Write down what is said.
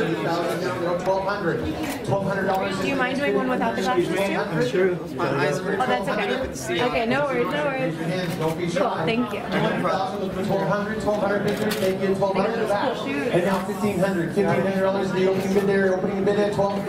1200 1200 Do you mind doing one without the glasses too? Sure. My eyes. Oh, that's okay. Okay, no worries, no worries. Don't be Cool, thank you. 1200 1200 thank you, $1,200 back. And now $1,500, $1,500 is the opening bid there, opening bid at 12.